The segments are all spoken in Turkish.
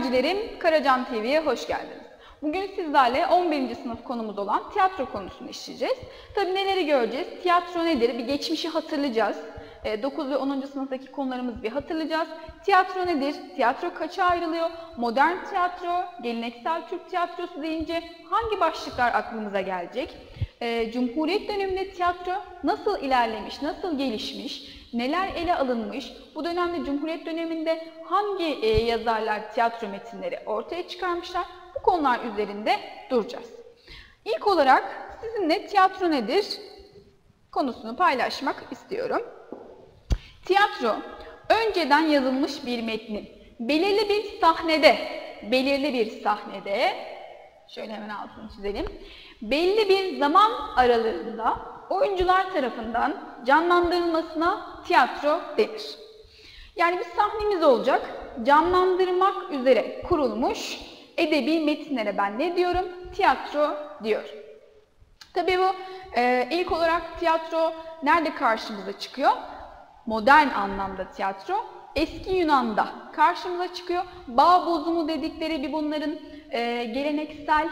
öğrencilerim, Karacan TV'ye hoş geldiniz. Bugün sizlerle 11. sınıf konumuz olan tiyatro konusunu işleyeceğiz. Tabii neleri göreceğiz? Tiyatro nedir? Bir geçmişi hatırlayacağız. 9 ve 10. sınıftaki konularımızı bir hatırlayacağız. Tiyatro nedir? Tiyatro kaça ayrılıyor? Modern tiyatro, geleneksel Türk tiyatrosu deyince hangi başlıklar aklımıza gelecek? Ee, Cumhuriyet döneminde tiyatro nasıl ilerlemiş, nasıl gelişmiş, neler ele alınmış, bu dönemde Cumhuriyet döneminde hangi e, yazarlar tiyatro metinleri ortaya çıkarmışlar, bu konular üzerinde duracağız. İlk olarak sizinle tiyatro nedir konusunu paylaşmak istiyorum. Tiyatro, önceden yazılmış bir metnin belirli bir sahnede, belirli bir sahnede, şöyle hemen altını çizelim, belli bir zaman aralığında oyuncular tarafından canlandırılmasına tiyatro denir. Yani bir sahnemiz olacak, canlandırmak üzere kurulmuş edebi metinlere ben ne diyorum? Tiyatro diyorum. Tabii bu e, ilk olarak tiyatro nerede karşımıza çıkıyor? Modern anlamda tiyatro. Eski Yunan'da karşımıza çıkıyor. Bağ bozumu dedikleri bir bunların e, geleneksel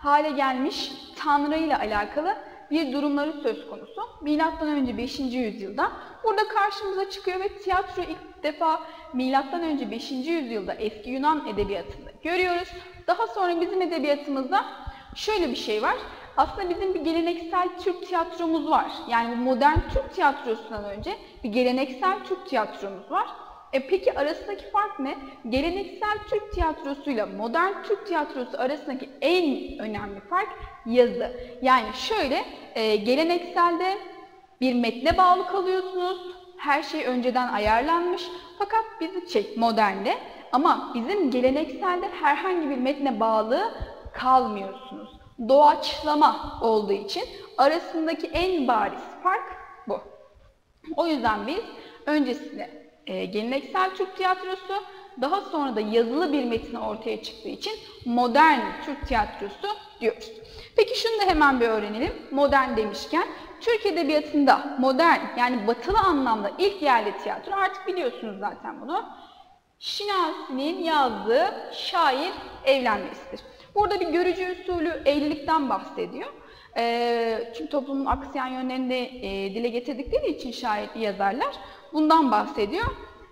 hale gelmiş Tanrı ile alakalı bir durumları söz konusu. Milattan önce 5. yüzyılda burada karşımıza çıkıyor ve tiyatro ilk defa milattan önce 5. yüzyılda eski Yunan edebiyatında görüyoruz. Daha sonra bizim edebiyatımızda şöyle bir şey var. Aslında bizim bir geleneksel Türk tiyatromuz var. Yani modern Türk tiyatrosundan önce bir geleneksel Türk tiyatromuz var. E peki arasındaki fark ne? Geleneksel Türk tiyatrosuyla modern Türk tiyatrosu arasındaki en önemli fark yazı. Yani şöyle, e, gelenekselde bir metne bağlı kalıyorsunuz. Her şey önceden ayarlanmış. Fakat bizim şey modernde ama bizim gelenekselde herhangi bir metne bağlı kalmıyorsunuz. Doğaçlama olduğu için arasındaki en bariz fark bu. O yüzden biz öncesinde e, geleneksel Türk tiyatrosu, daha sonra da yazılı bir metin ortaya çıktığı için modern Türk tiyatrosu diyoruz. Peki şunu da hemen bir öğrenelim. Modern demişken Türk Edebiyatı'nda modern yani batılı anlamda ilk yerli tiyatro artık biliyorsunuz zaten bunu. Şinasi'nin yazdığı şair evlenmesidir. Burada bir görücü usulü evlilikten bahsediyor. E, çünkü toplumun aksayan yönlerini e, dile getirdikleri için şair yazarlar bundan bahsediyor.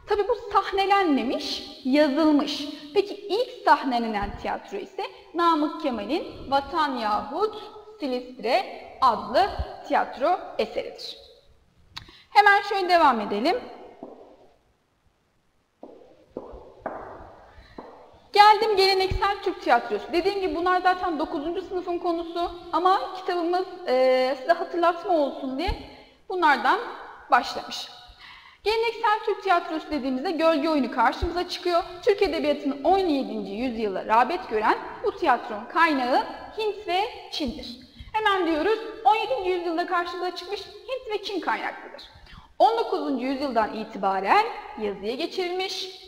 Tabi bu sahnelenmemiş, yazılmış. Peki ilk sahnelenen tiyatro ise Namık Kemal'in Vatan Yahut Silistre adlı tiyatro eseridir. Hemen şöyle devam edelim. Geldim geleneksel Türk tiyatrosu. Dediğim gibi bunlar zaten 9. sınıfın konusu ama kitabımız e, size hatırlatma olsun diye bunlardan başlamış. Geleneksel Türk tiyatrosu dediğimizde gölge oyunu karşımıza çıkıyor. Türk Edebiyatı'nın 17. yüzyıla rağbet gören bu tiyatronun kaynağı Hint ve Çin'dir. Hemen diyoruz 17. yüzyılda karşımıza çıkmış Hint ve Çin kaynaklıdır. 19. yüzyıldan itibaren yazıya geçirilmiş,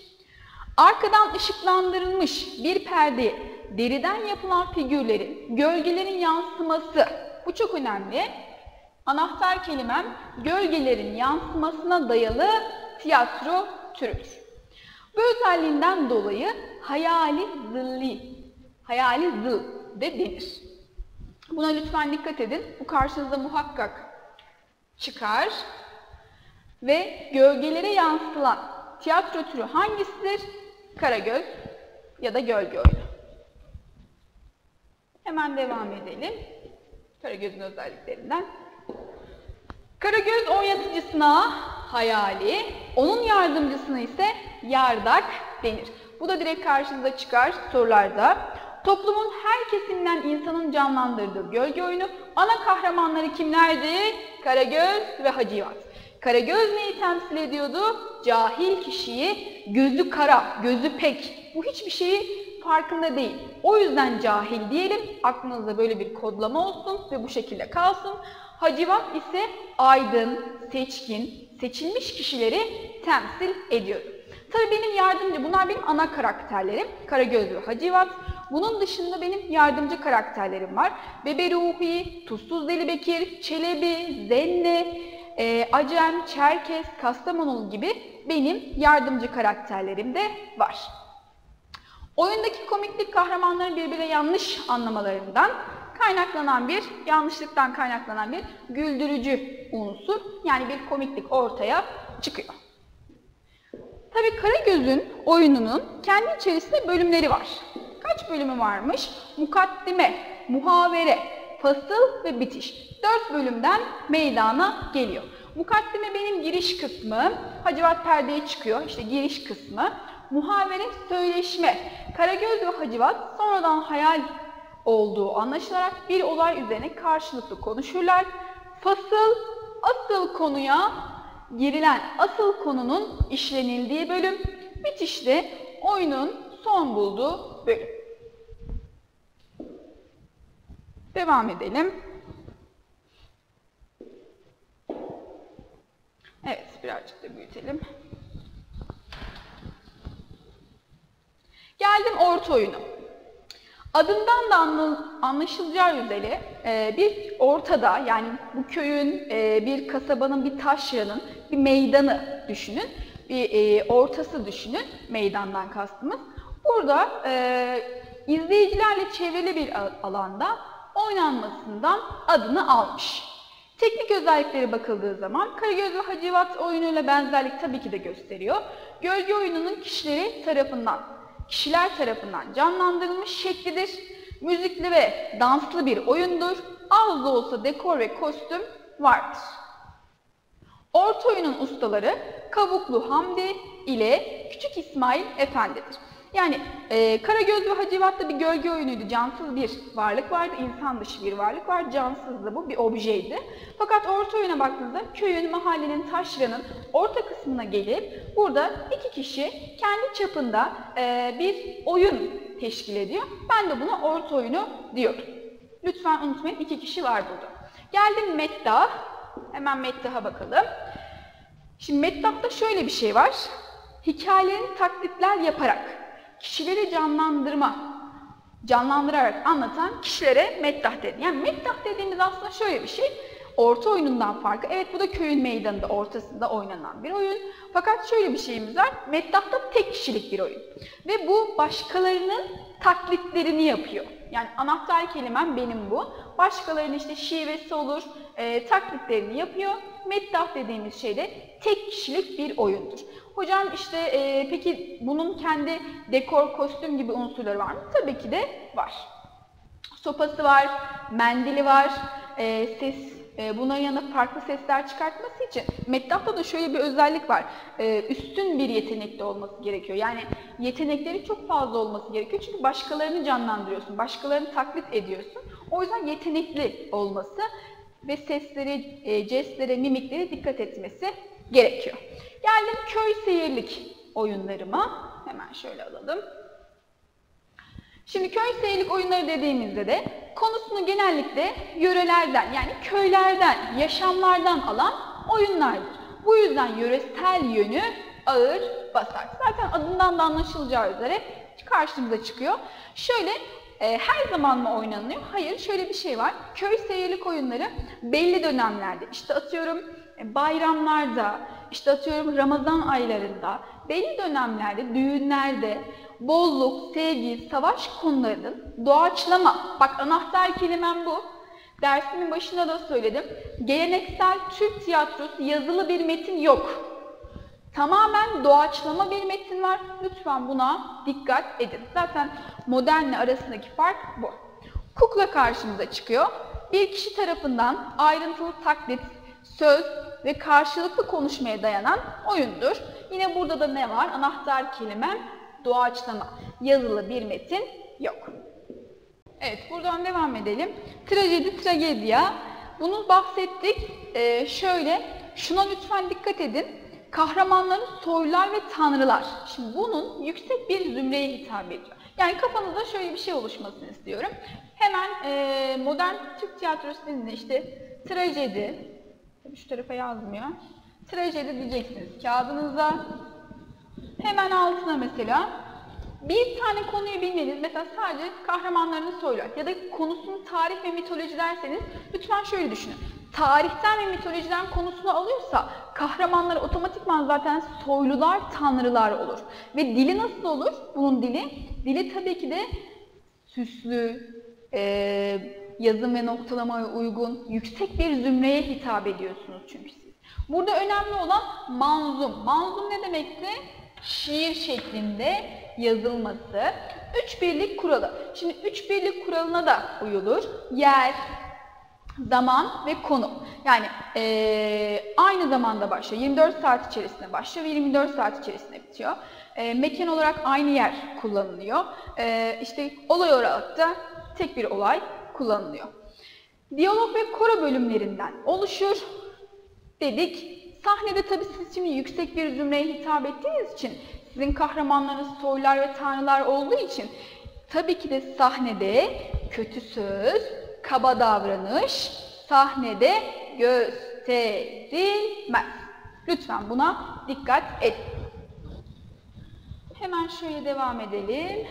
arkadan ışıklandırılmış bir perde deriden yapılan figürlerin, gölgelerin yansıması, bu çok önemli. Anahtar kelimem gölgelerin yansımasına dayalı tiyatro türüdür. Bu özelliğinden dolayı hayali zilli, hayali zıl de denir. Buna lütfen dikkat edin. Bu karşınıza muhakkak çıkar. Ve gölgelere yansıtılan tiyatro türü hangisidir? Karagöz ya da gölge oyunu. Hemen devam edelim. Karagöz'ün özelliklerinden. Karagöz oynatıcısına hayali, onun yardımcısına ise yardak denir. Bu da direkt karşınıza çıkar sorularda. Toplumun her kesiminden insanın canlandırdığı gölge oyunu ana kahramanları kimlerdi? Karagöz ve Hacivat. Karagöz neyi temsil ediyordu? Cahil kişiyi, gözü kara, gözü pek. Bu hiçbir şeyi farkında değil. O yüzden cahil diyelim. Aklınızda böyle bir kodlama olsun ve bu şekilde kalsın. Hacivat ise aydın, seçkin, seçilmiş kişileri temsil ediyor. Tabii benim yardımcı, bunlar benim ana karakterlerim. Karagöz ve Hacivat. Bunun dışında benim yardımcı karakterlerim var. Bebe Ruhi, Tuzsuz Deli Bekir, Çelebi, Zenne, e, Acem, Çerkes, Kastamonulu gibi benim yardımcı karakterlerim de var. Oyundaki komiklik kahramanların birbirine yanlış anlamalarından kaynaklanan bir, yanlışlıktan kaynaklanan bir güldürücü unsur yani bir komiklik ortaya çıkıyor. Tabii Karagöz'ün oyununun kendi içerisinde bölümleri var. Kaç bölümü varmış? Mukaddime, muhavere, fasıl ve bitiş. Dört bölümden meydana geliyor. Mukaddime benim giriş kısmı, Hacivat perdeye çıkıyor, işte giriş kısmı. Muhavere, söyleşme. Karagöz ve Hacivat sonradan hayal olduğu anlaşılarak bir olay üzerine karşılıklı konuşurlar. Fasıl, asıl konuya girilen asıl konunun işlenildiği bölüm, bitişte oyunun son bulduğu bölüm. Devam edelim. Evet, birazcık da büyütelim. Geldim orta oyunu. Adından da anlaşılacağı üzere e, bir ortada yani bu köyün, e, bir kasabanın, bir taşranın, bir meydanı düşünün. Bir e, ortası düşünün meydandan kastımız. Burada izleyicilerle çevrili bir alanda oynanmasından adını almış. Teknik özellikleri bakıldığı zaman Karagöz ve Hacivat oyunuyla benzerlik tabii ki de gösteriyor. Gölge oyununun kişileri tarafından kişiler tarafından canlandırılmış şeklidir. Müzikli ve danslı bir oyundur. Az da olsa dekor ve kostüm vardır. Orta oyunun ustaları Kavuklu Hamdi ile Küçük İsmail Efendi'dir. Yani e, Karagöz ve Hacivat'ta bir gölge oyunuydu. Cansız bir varlık vardı. insan dışı bir varlık var. Cansızdı bu. Bir objeydi. Fakat orta oyuna baktığınızda köyün, mahallenin, taşranın orta kısmına gelip burada iki kişi kendi çapında e, bir oyun teşkil ediyor. Ben de buna orta oyunu diyorum. Lütfen unutmayın iki kişi var burada. Geldim Meddah. Hemen Meddah'a bakalım. Şimdi Meddah'ta şöyle bir şey var. Hikayelerini taklitler yaparak kişileri canlandırma, canlandırarak anlatan kişilere meddah dedi. Yani meddah dediğimiz aslında şöyle bir şey. Orta oyunundan farkı. Evet bu da köyün meydanında, ortasında oynanan bir oyun. Fakat şöyle bir şeyimiz var. Meddah da tek kişilik bir oyun. Ve bu başkalarının taklitlerini yapıyor. Yani anahtar kelimem benim bu. Başkalarının işte şivesi olur, e, taklitlerini yapıyor. Meddah dediğimiz şey de tek kişilik bir oyundur. Hocam işte e, peki bunun kendi dekor, kostüm gibi unsurları var mı? Tabii ki de var. Sopası var, mendili var, e, ses e, bunların yanında farklı sesler çıkartması için Meddah'ta da şöyle bir özellik var. E, üstün bir yetenekli olması gerekiyor. Yani yetenekleri çok fazla olması gerekiyor. Çünkü başkalarını canlandırıyorsun, başkalarını taklit ediyorsun. O yüzden yetenekli olması ve sesleri, e, jestlere, mimiklere dikkat etmesi gerekiyor. Geldim köy seyirlik oyunlarıma. Hemen şöyle alalım. Şimdi köy seyirlik oyunları dediğimizde de konusunu genellikle yörelerden yani köylerden, yaşamlardan alan oyunlardır. Bu yüzden yöresel yönü ağır basar. Zaten adından da anlaşılacağı üzere karşımıza çıkıyor. Şöyle e, her zaman mı oynanıyor? Hayır, şöyle bir şey var. Köy seyirlik oyunları belli dönemlerde, işte atıyorum e, bayramlarda, işte atıyorum Ramazan aylarında, belli dönemlerde, düğünlerde, bolluk, sevgi, savaş konularının doğaçlama, bak anahtar kelimem bu, dersimin başında da söyledim, geleneksel Türk tiyatrosu yazılı bir metin yok. Tamamen doğaçlama bir metin var. Lütfen buna dikkat edin. Zaten modernle arasındaki fark bu. Kukla karşımıza çıkıyor. Bir kişi tarafından ayrıntılı taklit, söz ve karşılıklı konuşmaya dayanan oyundur. Yine burada da ne var? Anahtar kelimem doğaçlama. Yazılı bir metin yok. Evet buradan devam edelim. Trajedi, tragedya. Bunu bahsettik. Ee, şöyle, şuna lütfen dikkat edin. Kahramanların soylular ve tanrılar. Şimdi bunun yüksek bir zümreye hitap ediyor. Yani kafanızda şöyle bir şey oluşmasını istiyorum. Hemen e, modern Türk tiyatrosu işte trajedi, şu tarafa yazmıyor. Trajedi diyeceksiniz kağıdınıza. Hemen altına mesela bir tane konuyu bilmeniz, mesela sadece kahramanlarını soylar ya da konusunu tarih ve mitoloji derseniz lütfen şöyle düşünün. Tarihten ve mitolojiden konusunu alıyorsa kahramanlar otomatikman zaten soylular, tanrılar olur. Ve dili nasıl olur? Bunun dili? Dili tabii ki de süslü, e, yazım ve noktalamaya uygun, yüksek bir zümreye hitap ediyorsunuz çünkü siz. Burada önemli olan manzum. Manzum ne demekti? Şiir şeklinde yazılması. Üç birlik kuralı. Şimdi üç birlik kuralına da uyulur. Yer, zaman ve konu. Yani e, aynı zamanda başlıyor. 24 saat içerisinde başlıyor ve 24 saat içerisinde bitiyor. E, mekan olarak aynı yer kullanılıyor. E, işte olay olarak da tek bir olay kullanılıyor. Diyalog ve koro bölümlerinden oluşur dedik. Sahnede tabii siz şimdi yüksek bir zümreye hitap ettiğiniz için sizin kahramanlarınız soylar ve tanrılar olduğu için tabii ki de sahnede kötü söz, kaba davranış sahnede gösterilmez. Lütfen buna dikkat edin. Hemen şöyle devam edelim.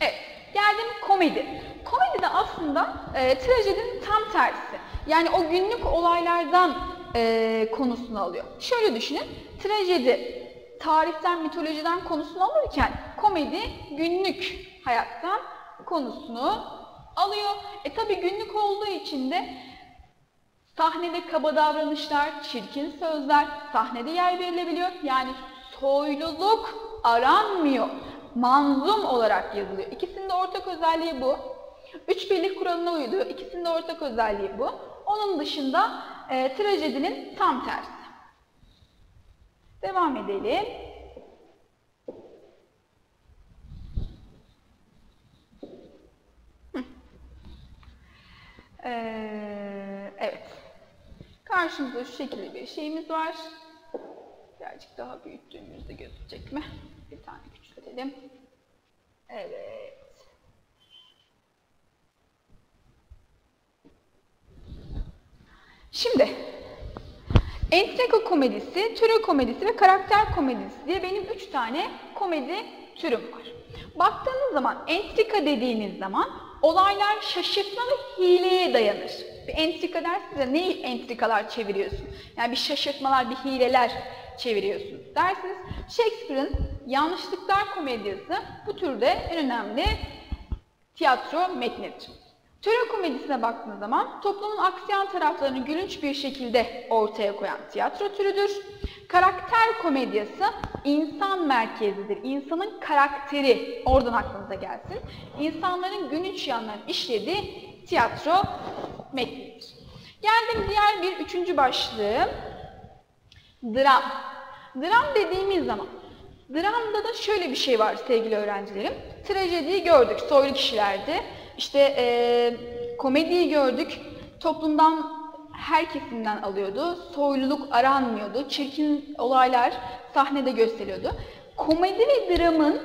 Evet, geldim komedi. Komedi de aslında e, trajedinin tam tersi. Yani o günlük olaylardan e, konusunu alıyor. Şöyle düşünün, trajedi tarihten, mitolojiden konusunu alırken komedi günlük hayattan konusunu alıyor. E tabi günlük olduğu için de sahnede kaba davranışlar, çirkin sözler sahnede yer verilebiliyor. Yani soyluluk aranmıyor. Manzum olarak yazılıyor. İkisinin de ortak özelliği bu. Üç birlik kuralına uyuluyor. İkisinin de ortak özelliği bu. Onun dışında e, trajedinin tam tersi. Devam edelim. Ee, evet. Karşımızda şu şekilde bir şeyimiz var. Birazcık daha büyüttüğümüzde gözükecek mi? Bir tane küçültelim. Evet. Şimdi entrika komedisi, türü komedisi ve karakter komedisi diye benim üç tane komedi türüm var. Baktığınız zaman entrika dediğiniz zaman olaylar şaşırtma ve hileye dayanır. Bir entrika dersiniz ne entrikalar çeviriyorsun? Yani bir şaşırtmalar, bir hileler çeviriyorsun dersiniz. Shakespeare'in Yanlışlıklar Komedyası bu türde en önemli tiyatro metnidir. Töre komedisine baktığınız zaman toplumun aksiyon taraflarını gülünç bir şekilde ortaya koyan tiyatro türüdür. Karakter komedyası insan merkezlidir. İnsanın karakteri oradan aklınıza gelsin. İnsanların gülünç yanlarını işlediği tiyatro metnidir. Geldim diğer bir üçüncü başlığım. Dram. Dram dediğimiz zaman Dramda da şöyle bir şey var sevgili öğrencilerim. Trajediyi gördük, soylu kişilerdi. İşte e, komediyi gördük, toplumdan her kesimden alıyordu. Soyluluk aranmıyordu, çirkin olaylar sahnede gösteriyordu. Komedi ve dramın,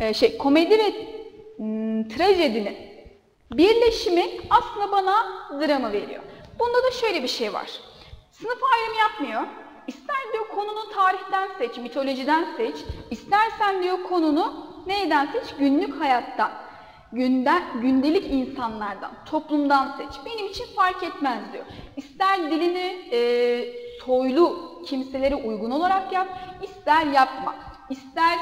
e, şey komedi ve m, trajedinin birleşimi aslında bana dramı veriyor. Bunda da şöyle bir şey var. Sınıf ayrımı yapmıyor. İster diyor konunu tarihten seç, mitolojiden seç. İstersen diyor konunu neyden seç? Günlük hayattan, günden, gündelik insanlardan, toplumdan seç. Benim için fark etmez diyor. İster dilini e, soylu kimselere uygun olarak yap, ister yapma. İster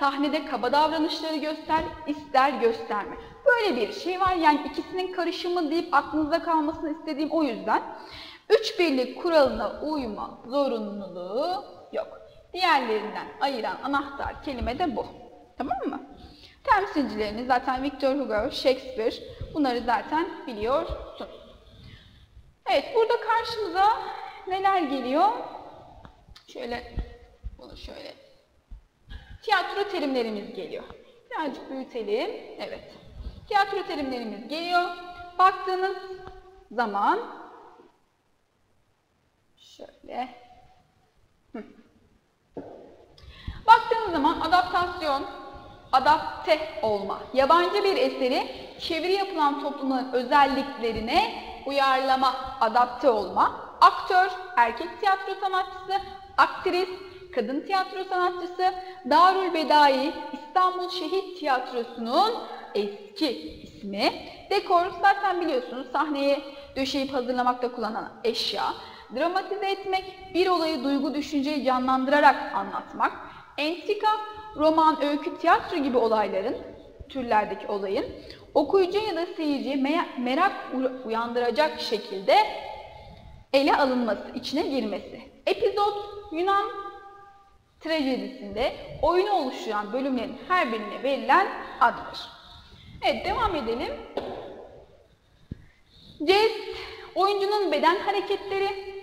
sahnede kaba davranışları göster, ister gösterme. Böyle bir şey var. Yani ikisinin karışımı deyip aklınızda kalmasını istediğim o yüzden. Üç birlik kuralına uyma zorunluluğu yok. Diğerlerinden ayıran anahtar kelime de bu. Tamam mı? Temsilcilerini zaten Victor Hugo, Shakespeare bunları zaten biliyorsun. Evet burada karşımıza neler geliyor? Şöyle bunu şöyle tiyatro terimlerimiz geliyor. Birazcık büyütelim. Evet. Tiyatro terimlerimiz geliyor. Baktığınız zaman şöyle baktığınız zaman adaptasyon, adapte olma, yabancı bir eseri çeviri yapılan toplumun özelliklerine uyarlama, adapte olma, aktör, erkek tiyatro sanatçısı, aktris, kadın tiyatro sanatçısı, Darül Bedai, İstanbul Şehit Tiyatrosu'nun eski ismi. Dekor zaten biliyorsunuz sahneye döşeyip hazırlamakta kullanılan eşya. Dramatize etmek, bir olayı duygu düşünceyi canlandırarak anlatmak. Entrika, roman, öykü, tiyatro gibi olayların, türlerdeki olayın okuyucu ya da seyirciye merak uyandıracak şekilde ele alınması, içine girmesi. Epizod, Yunan trajedisinde oyunu oluşturan bölümlerin her birine verilen addır. Evet devam edelim. Jest, oyuncunun beden hareketleri.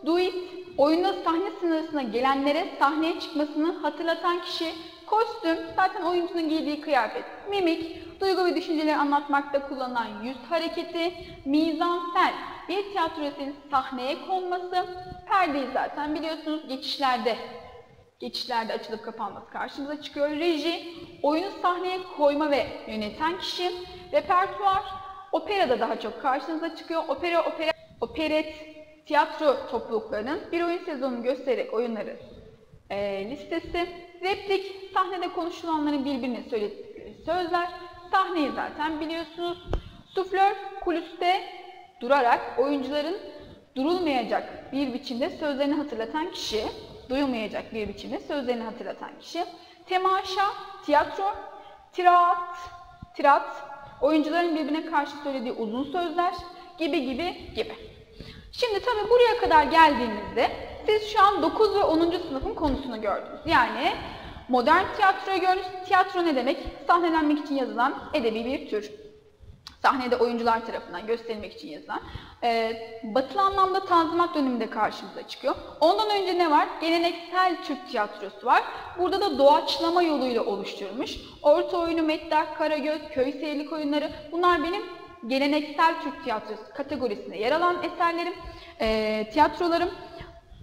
Conduit, oyunda sahne sınırısına gelenlere sahneye çıkmasını hatırlatan kişi. Kostüm, zaten oyuncunun giydiği kıyafet. Mimik, duygu ve düşünceleri anlatmakta kullanılan yüz hareketi. Mizansel, bir tiyatro eserinin sahneye konması. Perdeyi zaten biliyorsunuz geçişlerde geçişlerde açılıp kapanması karşımıza çıkıyor. Reji, oyunu sahneye koyma ve yöneten kişi. Repertuar, operada daha çok karşınıza çıkıyor. Opera, opera, operet, tiyatro topluluklarının bir oyun sezonunu göstererek oyunları e, listesi. Replik, sahnede konuşulanların birbirine söyledikleri sözler. Sahneyi zaten biliyorsunuz. Suflör, kulüste durarak oyuncuların durulmayacak bir biçimde sözlerini hatırlatan kişi duyulmayacak bir biçimde sözlerini hatırlatan kişi. Temaşa, tiyatro, tirat, tirat, oyuncuların birbirine karşı söylediği uzun sözler gibi gibi gibi. Şimdi tabi buraya kadar geldiğimizde siz şu an 9 ve 10. sınıfın konusunu gördünüz. Yani modern tiyatroyu gördünüz. Tiyatro ne demek? Sahnelenmek için yazılan edebi bir tür sahnede oyuncular tarafından gösterilmek için yazılan. E, batılı anlamda Tanzimat döneminde karşımıza çıkıyor. Ondan önce ne var? Geleneksel Türk tiyatrosu var. Burada da doğaçlama yoluyla oluşturulmuş. Orta oyunu, Meddah, Karagöz, Köy Seyirlik oyunları bunlar benim geleneksel Türk tiyatrosu kategorisinde yer alan eserlerim, e, tiyatrolarım.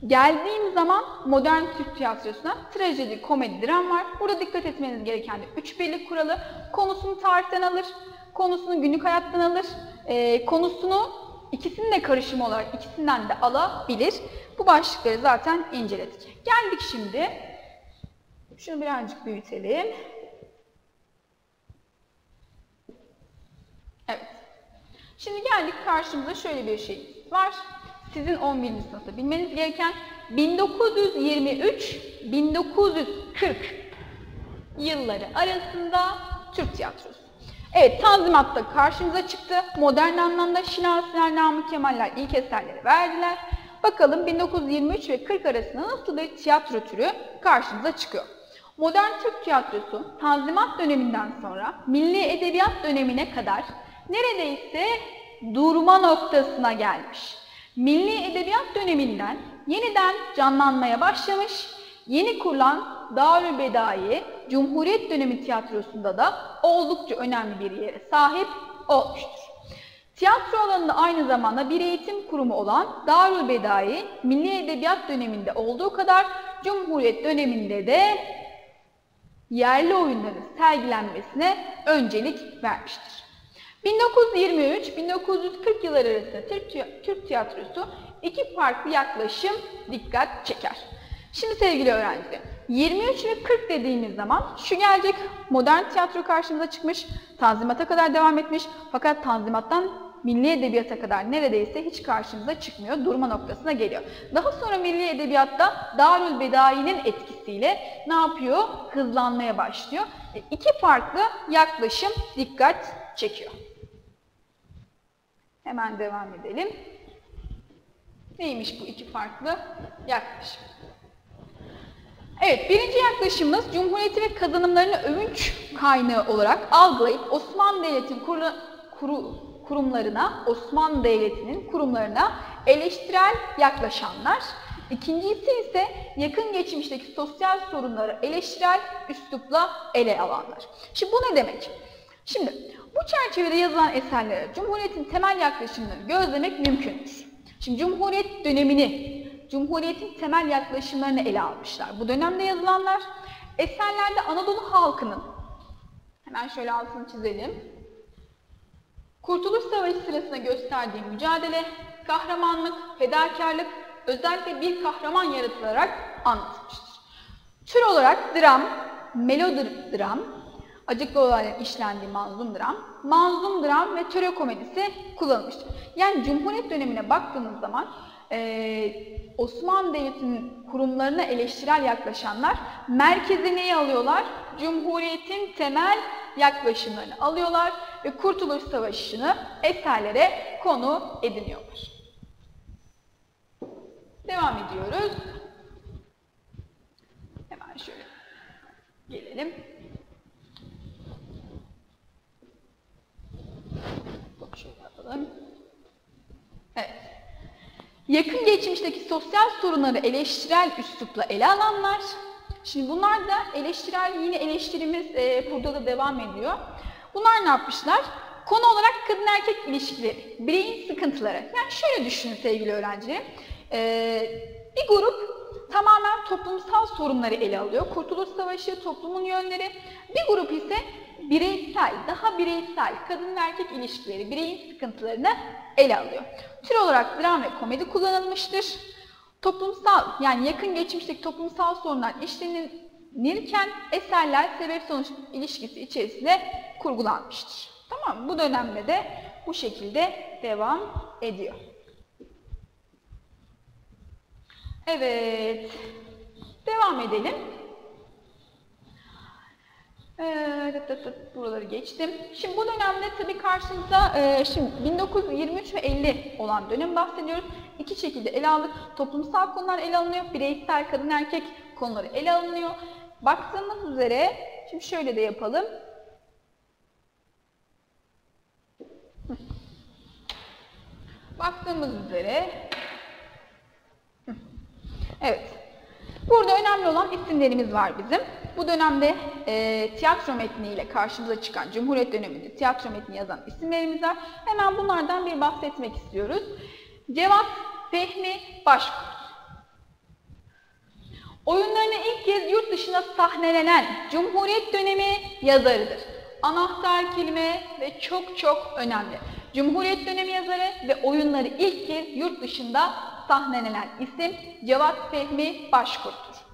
Geldiğim zaman modern Türk tiyatrosuna trajedi, komedi, dram var. Burada dikkat etmeniz gereken de üç birlik kuralı. Konusunu tarihten alır, konusunu günlük hayattan alır, e, konusunu ikisinin de karışımı olarak ikisinden de alabilir. Bu başlıkları zaten inceletecek. Geldik şimdi. Şunu birazcık büyütelim. Evet. Şimdi geldik karşımıza şöyle bir şey var. Sizin 11. sınıfta bilmeniz gereken 1923-1940 yılları arasında Türk tiyatrosu. Evet, Tanzimat'ta karşımıza çıktı. Modern anlamda Şinasiler, Namık Kemaller ilk eserleri verdiler. Bakalım 1923 ve 40 arasında nasıl bir tiyatro türü karşımıza çıkıyor. Modern Türk tiyatrosu Tanzimat döneminden sonra Milli Edebiyat dönemine kadar neredeyse durma noktasına gelmiş. Milli Edebiyat döneminden yeniden canlanmaya başlamış, yeni kurulan Darülbedai Cumhuriyet dönemi tiyatrosunda da oldukça önemli bir yere sahip olmuştur. Tiyatro alanında aynı zamanda bir eğitim kurumu olan Darülbedai Milli Edebiyat döneminde olduğu kadar Cumhuriyet döneminde de yerli oyunların sergilenmesine öncelik vermiştir. 1923-1940 yılları arasında Türk tiyatrosu iki farklı yaklaşım dikkat çeker. Şimdi sevgili öğrencilerim, 23 ve 40 dediğimiz zaman şu gelecek modern tiyatro karşımıza çıkmış, tanzimata kadar devam etmiş fakat tanzimattan milli edebiyata kadar neredeyse hiç karşımıza çıkmıyor, durma noktasına geliyor. Daha sonra milli edebiyatta Darül Bedai'nin etkisiyle ne yapıyor? Hızlanmaya başlıyor. E, iki farklı yaklaşım dikkat çekiyor. Hemen devam edelim. Neymiş bu iki farklı yaklaşım? Evet, birinci yaklaşımımız Cumhuriyeti ve kazanımlarını övünç kaynağı olarak algılayıp Osmanlı Devleti'nin kuru, kuru, kurumlarına, Osmanlı Devleti'nin kurumlarına eleştirel yaklaşanlar. İkincisi ise yakın geçmişteki sosyal sorunları eleştirel üslupla ele alanlar. Şimdi bu ne demek? Şimdi bu çerçevede yazılan eserlere Cumhuriyet'in temel yaklaşımları gözlemek mümkündür. Şimdi Cumhuriyet dönemini Cumhuriyet'in temel yaklaşımlarını ele almışlar. Bu dönemde yazılanlar eserlerde Anadolu halkının hemen şöyle altını çizelim. Kurtuluş Savaşı sırasında gösterdiği mücadele, kahramanlık, fedakarlık özellikle bir kahraman yaratılarak anlatılmıştır. Tür olarak dram, melodram, acıklı olayların işlendiği manzum dram, manzum dram ve töre komedisi kullanılmıştır. Yani Cumhuriyet dönemine baktığınız zaman e, Osmanlı Devleti'nin kurumlarına eleştirel yaklaşanlar merkeze neyi alıyorlar? Cumhuriyetin temel yaklaşımlarını alıyorlar ve Kurtuluş Savaşı'nı eserlere konu ediniyorlar. Devam ediyoruz. Hemen şöyle gelelim. Şöyle yapalım. Evet. Yakın geçmişteki sosyal sorunları eleştirel üslupla ele alanlar. Şimdi bunlar da eleştirel, yine eleştirimiz e, burada da devam ediyor. Bunlar ne yapmışlar? Konu olarak kadın erkek ilişkileri, bireyin sıkıntıları. Yani şöyle düşünün sevgili öğrencilerim. E, bir grup tamamen toplumsal sorunları ele alıyor. Kurtuluş Savaşı, toplumun yönleri. Bir grup ise bireysel, daha bireysel kadın ve erkek ilişkileri, bireyin sıkıntılarını ele alıyor. Tür olarak dram ve komedi kullanılmıştır. Toplumsal, yani yakın geçmişteki toplumsal sorunlar işlenirken eserler sebep-sonuç ilişkisi içerisinde kurgulanmıştır. Tamam Bu dönemde de bu şekilde devam ediyor. Evet, devam edelim. Ee, buraları geçtim. Şimdi bu dönemde tabii karşımıza e, şimdi 1923 ve 50 olan dönem bahsediyoruz. İki şekilde ele aldık. Toplumsal konular ele alınıyor. Bireysel kadın erkek konuları ele alınıyor. Baktığımız üzere şimdi şöyle de yapalım. Baktığımız üzere Evet. Burada önemli olan isimlerimiz var bizim. Bu dönemde e, tiyatro metniyle karşımıza çıkan Cumhuriyet döneminde tiyatro metni yazan isimlerimiz var. Hemen bunlardan bir bahsetmek istiyoruz. Cevat Fehmi Başkurt. Oyunlarını ilk kez yurt dışına sahnelenen Cumhuriyet dönemi yazarıdır. Anahtar kelime ve çok çok önemli. Cumhuriyet dönemi yazarı ve oyunları ilk kez yurt dışında sahnelenen isim Cevat Fehmi Başkurt'tur.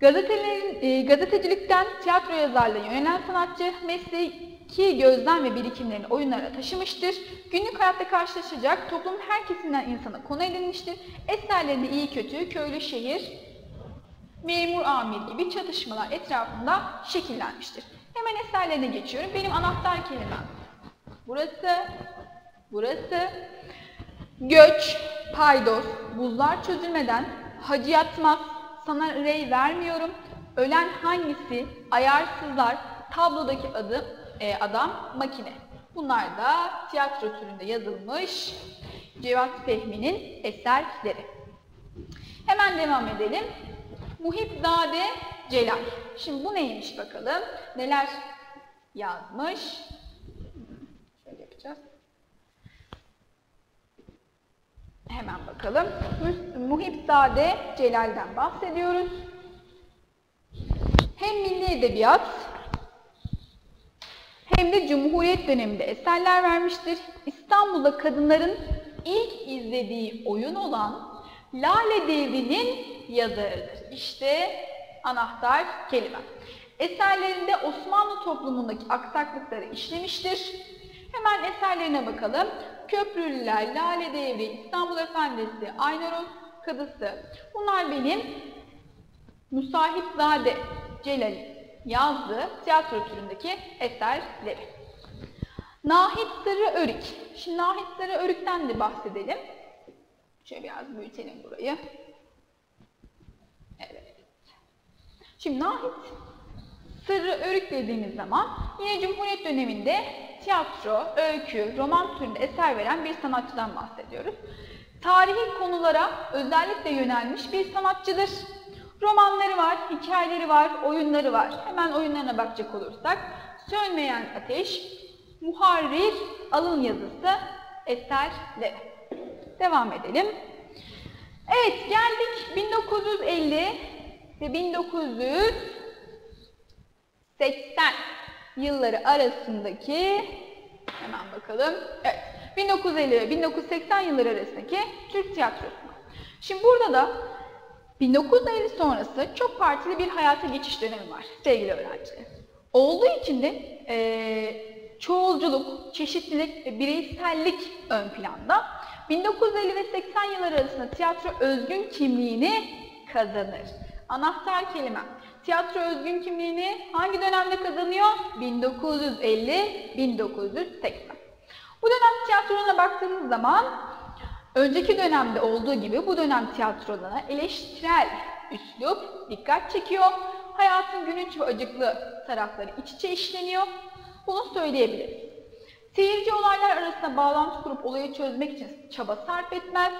Gazetelerin, e, gazetecilikten tiyatro yazarlığına yönelen sanatçı mesleki gözlem ve birikimlerini oyunlara taşımıştır. Günlük hayatta karşılaşacak toplumun her kesimden insana konu edilmiştir. Eserlerinde iyi kötü, köylü şehir, memur amir gibi çatışmalar etrafında şekillenmiştir. Hemen eserlerine geçiyorum. Benim anahtar kelimem burası, burası. Göç, paydos, buzlar çözülmeden, hacı yatmaz, sana rey vermiyorum, ölen hangisi, ayarsızlar, tablodaki adı, e, adam, makine. Bunlar da tiyatro türünde yazılmış Cevat Fehmi'nin eserleri. Hemen devam edelim. Muhipzade Celal. Şimdi bu neymiş bakalım? Neler yazmış? Şöyle yapacağız. Hemen bakalım. Muhipzade Celal'den bahsediyoruz. Hem milli edebiyat hem de Cumhuriyet döneminde eserler vermiştir. İstanbul'da kadınların ilk izlediği oyun olan Lale Devri'nin yazarıdır. İşte anahtar kelime. Eserlerinde Osmanlı toplumundaki aksaklıkları işlemiştir. Hemen eserlerine bakalım. Köprülüler, Lale Devri, İstanbul Efendisi, Aynur'un Kadısı. Bunlar benim Musahipzade Celal yazdığı tiyatro türündeki eserleri. Nahit Sırrı Örük. Şimdi Nahit Sırrı Örük'ten de bahsedelim. Şöyle biraz büyütelim burayı. Evet. Şimdi Nahit Sırrı Örük dediğimiz zaman yine Cumhuriyet döneminde tiyatro, öykü, roman türünde eser veren bir sanatçıdan bahsediyoruz. Tarihi konulara özellikle yönelmiş bir sanatçıdır. Romanları var, hikayeleri var, oyunları var. Hemen oyunlarına bakacak olursak, Sönmeyen Ateş, Muharrir, Alın Yazısı, Eserleri. Devam edelim. Evet, geldik 1950 ve 1980 yılları arasındaki hemen bakalım. Evet. 1950 ve 1980 yılları arasındaki Türk tiyatrosu. Şimdi burada da 1950 sonrası çok partili bir hayata geçiş dönemi var sevgili öğrenciler. Olduğu için de e, çoğulculuk, çeşitlilik ve bireysellik ön planda. 1950 ve 80 yılları arasında tiyatro özgün kimliğini kazanır. Anahtar kelime. Tiyatro özgün kimliğini hangi dönemde kazanıyor? 1950-1980. Bu dönem tiyatrolarına baktığımız zaman önceki dönemde olduğu gibi bu dönem tiyatrolarına eleştirel üslup dikkat çekiyor. Hayatın gülünç ve acıklı tarafları iç içe işleniyor. Bunu söyleyebiliriz. Seyirci olaylar arasında bağlantı kurup olayı çözmek için çaba sarf etmez.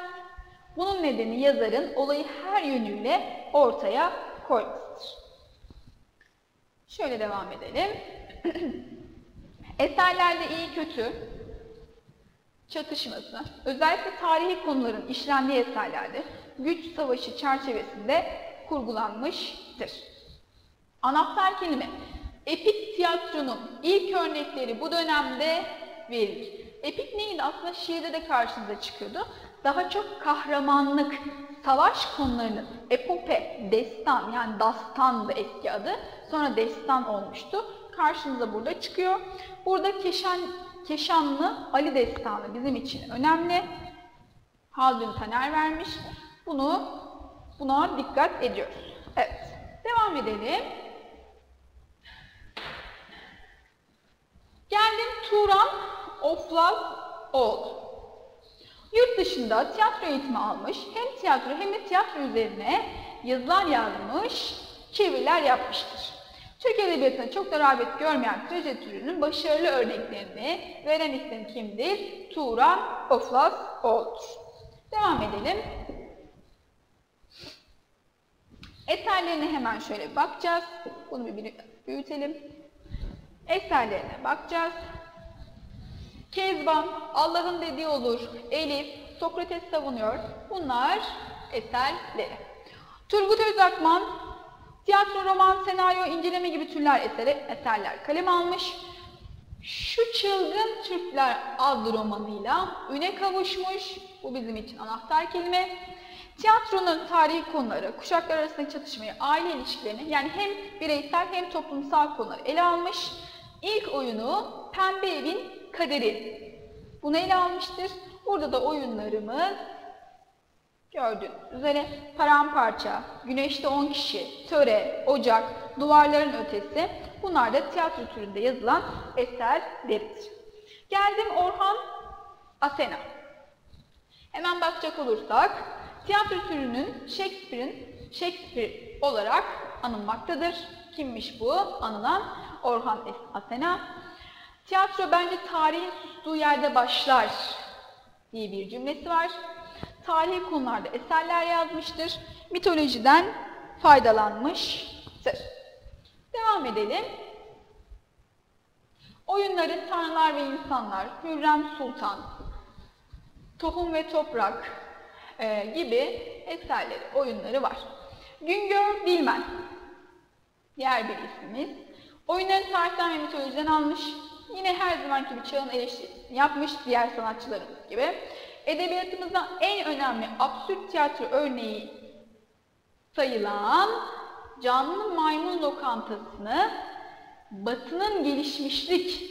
Bunun nedeni yazarın olayı her yönüyle ortaya koymasıdır. Şöyle devam edelim. Eserlerde iyi kötü çatışması, özellikle tarihi konuların işlendiği eserlerde güç savaşı çerçevesinde kurgulanmıştır. Anahtar kelime. Epik tiyatronun ilk örnekleri bu dönemde verilir. Epik neydi? Aslında şiirde de karşınıza çıkıyordu. Daha çok kahramanlık, savaş konularının epope, destan yani dastandı eski adı. Sonra destan olmuştu. Karşınıza burada çıkıyor. Burada Keşan, Keşanlı Ali Destanı bizim için önemli. Haldun Taner vermiş. Bunu buna dikkat ediyoruz. Evet. Devam edelim. Geldim Turan Oflaz Oğlu. Yurt dışında tiyatro eğitimi almış, hem tiyatro hem de tiyatro üzerine yazılar yazmış, çeviriler yapmıştır. Türk Edebiyatı'na çok da rağbet görmeyen traje türünün başarılı örneklerini veren isim kimdir? Turan Oflaz Oğlu'dur. Devam edelim. Eserlerine hemen şöyle bakacağız. Bunu bir büyütelim. Eserlerine bakacağız. Kezban, Allah'ın dediği olur, Elif, Sokrates savunuyor. Bunlar eserleri. Turgut Özakman, tiyatro, roman, senaryo, inceleme gibi türler eseri, eserler kaleme almış. Şu Çılgın Türkler adlı romanıyla üne kavuşmuş. Bu bizim için anahtar kelime. Tiyatronun tarihi konuları, kuşaklar arasındaki çatışmayı, aile ilişkilerini yani hem bireysel hem toplumsal konuları ele almış. İlk oyunu Pembe Evin Kaderi. Bunu ele almıştır. Burada da oyunlarımız gördüğünüz üzere paramparça, güneşte 10 kişi, töre, ocak, duvarların ötesi bunlar da tiyatro türünde yazılan eserleridir. Geldim Orhan Asena. Hemen bakacak olursak tiyatro türünün Shakespeare'in Shakespeare olarak anılmaktadır. Kimmiş bu? Anılan Orhan Asena. Tiyatro bence tarihin sustuğu yerde başlar diye bir cümlesi var. Tarihi konularda eserler yazmıştır. Mitolojiden faydalanmıştır. Devam edelim. Oyunları Tanrılar ve İnsanlar, Hürrem Sultan, Tohum ve Toprak e, gibi eserleri, oyunları var. Güngör Dilmen, diğer bir ismimiz. Oyunların tarihten ve mitolojiden almış, yine her zamanki bir çağın eleştirisini yapmış diğer sanatçılarımız gibi. Edebiyatımızda en önemli absürt tiyatro örneği sayılan Canlı Maymun Lokantası'nı Batı'nın gelişmişlik,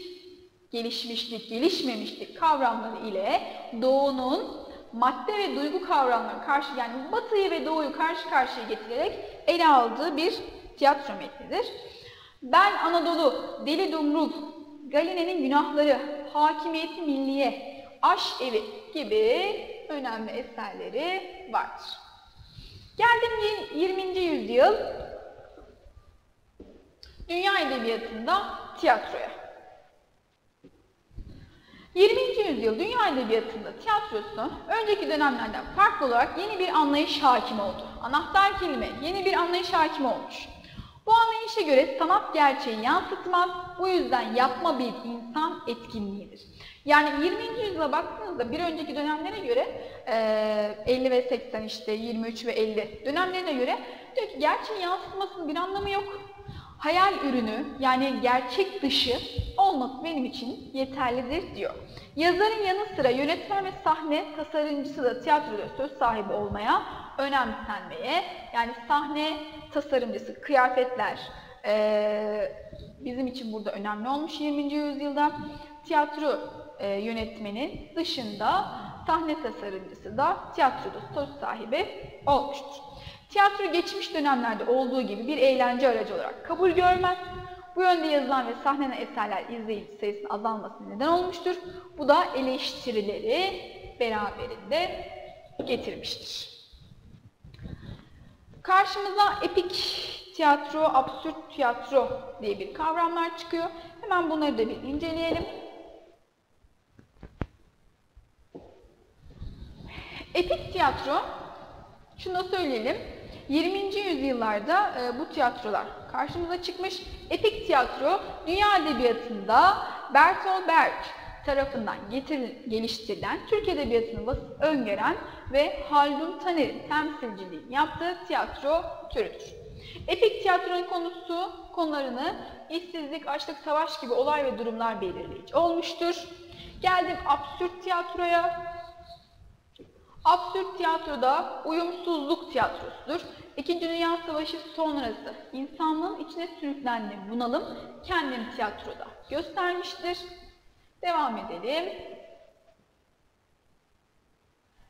gelişmişlik, gelişmemişlik kavramları ile Doğu'nun madde ve duygu kavramları karşı yani Batı'yı ve Doğu'yu karşı karşıya getirerek ele aldığı bir tiyatro metnidir. Ben Anadolu, Deli Dumrul, Galine'nin günahları, Hakimiyeti Milliye, Aş Evi gibi önemli eserleri vardır. Geldim 20. yüzyıl dünya edebiyatında tiyatroya. 20. yüzyıl dünya edebiyatında tiyatrosu önceki dönemlerden farklı olarak yeni bir anlayış hakim oldu. Anahtar kelime yeni bir anlayış hakim olmuş. Bu anlayışa göre sanat gerçeği yansıtmaz, bu yüzden yapma bir insan etkinliğidir. Yani 20. yüzyıla baktığınızda bir önceki dönemlere göre 50 ve 80 işte 23 ve 50 dönemlerine göre diyor ki gerçeğin yansıtmasının bir anlamı yok. Hayal ürünü yani gerçek dışı olması benim için yeterlidir diyor. Yazarın yanı sıra yönetmen ve sahne tasarımcısı da tiyatroda söz sahibi olmaya önemsenmeye yani sahne tasarımcısı, kıyafetler e, bizim için burada önemli olmuş 20. yüzyılda. Tiyatro e, yönetmenin dışında sahne tasarımcısı da tiyatroda söz sahibi olmuştur. Tiyatro geçmiş dönemlerde olduğu gibi bir eğlence aracı olarak kabul görmez. Bu yönde yazılan ve sahnelenen eserler izleyici sayısının azalmasına neden olmuştur. Bu da eleştirileri beraberinde getirmiştir. Karşımıza epik tiyatro, absürt tiyatro diye bir kavramlar çıkıyor. Hemen bunları da bir inceleyelim. Epik tiyatro, şunu da söyleyelim. 20. yüzyıllarda e, bu tiyatrolar karşımıza çıkmış. Epik tiyatro dünya edebiyatında Bertolt Brecht tarafından getir, geliştirilen, Türk Edebiyatı'nı öngören ve Haldun Taner'in temsilciliğini yaptığı tiyatro türüdür. Epik tiyatronun konusu, konularını işsizlik, açlık, savaş gibi olay ve durumlar belirleyici olmuştur. Geldim absürt tiyatroya. Absürt tiyatroda uyumsuzluk tiyatrosudur. İkinci Dünya Savaşı sonrası insanlığın içine sürüklendiği bunalım kendini tiyatroda göstermiştir. Devam edelim.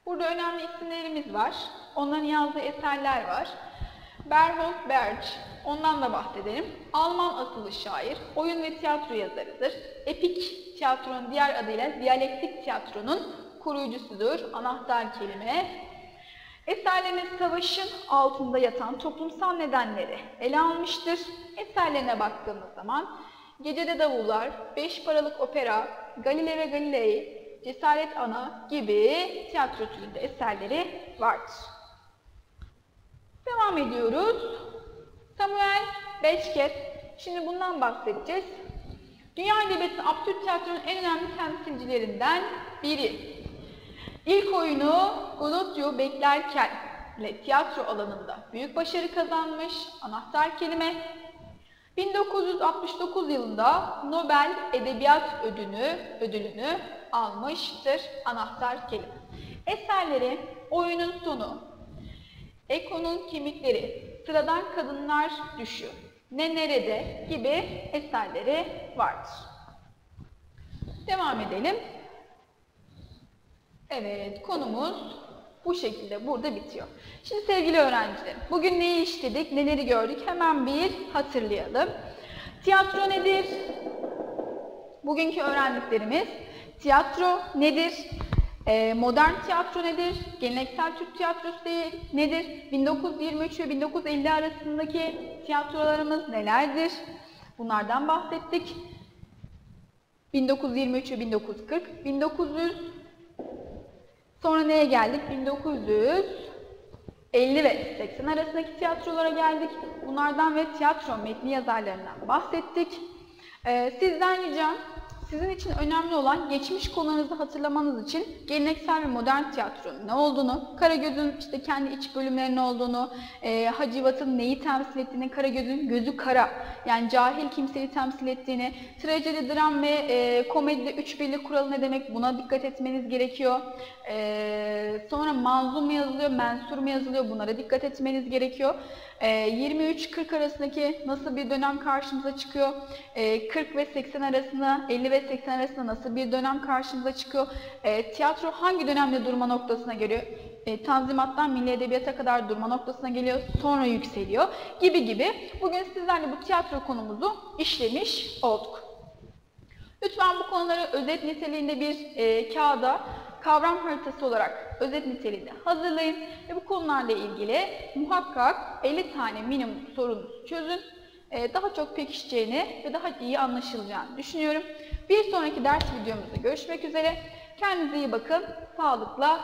Burada önemli isimlerimiz var. Onların yazdığı eserler var. Bertolt Brecht, ondan da bahsedelim. Alman asıllı şair, oyun ve tiyatro yazarıdır. Epik tiyatronun diğer adıyla diyalektik tiyatronun koruyucusudur. Anahtar kelime. Eserlerine savaşın altında yatan toplumsal nedenleri ele almıştır. Eserlerine baktığımız zaman Gecede Davullar, Beş Paralık Opera, Galileo ve Galilei, Cesaret Ana gibi tiyatro türünde eserleri vardır. Devam ediyoruz. Samuel Beckett. Şimdi bundan bahsedeceğiz. Dünya Edebiyatı absürt tiyatronun en önemli temsilcilerinden biri. İlk oyunu Godotio beklerken ile tiyatro alanında büyük başarı kazanmış. Anahtar kelime 1969 yılında Nobel Edebiyat Ödülü, ödülünü almıştır anahtar kelime. Eserleri Oyunun Sonu, Eko'nun Kemikleri, Sıradan Kadınlar Düşü, Ne Nerede gibi eserleri vardır. Devam edelim. Evet, konumuz bu şekilde burada bitiyor. Şimdi sevgili öğrencilerim, bugün neyi işledik, neleri gördük hemen bir hatırlayalım. Tiyatro nedir? Bugünkü öğrendiklerimiz tiyatro nedir? Ee, modern tiyatro nedir? Geleneksel Türk tiyatrosu değil, nedir? 1923 ve 1950 arasındaki tiyatrolarımız nelerdir? Bunlardan bahsettik. 1923 ve 1940, 1900 Sonra neye geldik? 1950 ve 80 arasındaki tiyatrolara geldik. Bunlardan ve tiyatro metni yazarlarından bahsettik. Ee, sizden ricam sizin için önemli olan geçmiş konularınızı hatırlamanız için geleneksel ve modern tiyatronun ne olduğunu, Karagöz'ün işte kendi iç bölümlerinin olduğunu, e, Hacivat'ın neyi temsil ettiğini, Karagöz'ün gözü kara yani cahil kimseyi temsil ettiğini, trajedi, dram ve e, komedide üç birlik kuralı ne demek buna dikkat etmeniz gerekiyor. E, sonra manzum mu yazılıyor, mensur mu yazılıyor bunlara dikkat etmeniz gerekiyor. 23-40 ee, arasındaki nasıl bir dönem karşımıza çıkıyor? 40 ee, ve 80 arasında, 50 ve 80 arasında nasıl bir dönem karşımıza çıkıyor? Ee, tiyatro hangi dönemde durma noktasına geliyor? Tanzimattan milli edebiyata kadar durma noktasına geliyor, sonra yükseliyor gibi gibi. Bugün sizlerle bu tiyatro konumuzu işlemiş olduk. Lütfen bu konuları özet niteliğinde bir e, kağıda kavram haritası olarak özet niteliğinde hazırlayın ve bu konularla ilgili muhakkak 50 tane minimum sorunuzu çözün. Ee, daha çok pekişeceğini ve daha iyi anlaşılacağını düşünüyorum. Bir sonraki ders videomuzda görüşmek üzere. Kendinize iyi bakın. Sağlıkla